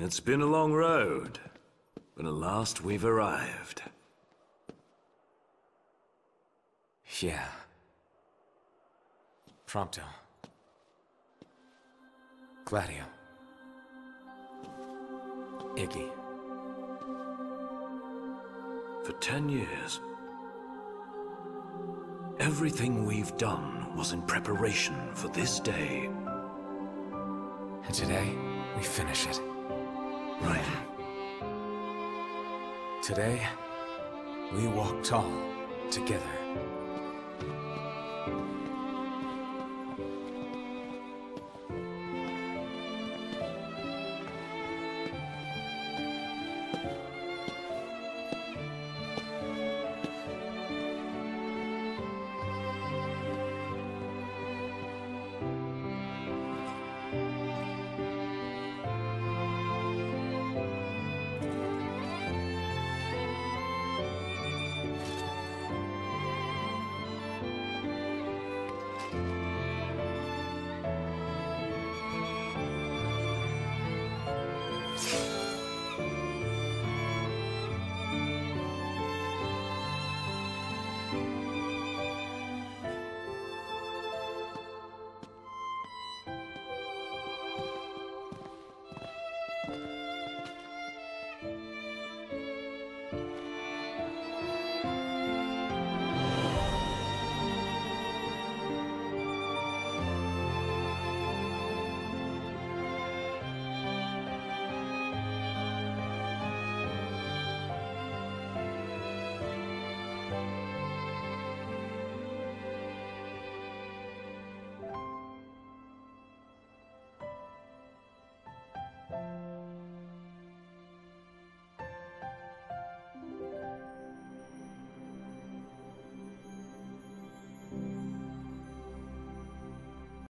It's been a long road, but at last we've arrived. Yeah. Prompto. Gladio. Iggy. For ten years, everything we've done was in preparation for this day. And today, we finish it. Right. Today, we walk tall together.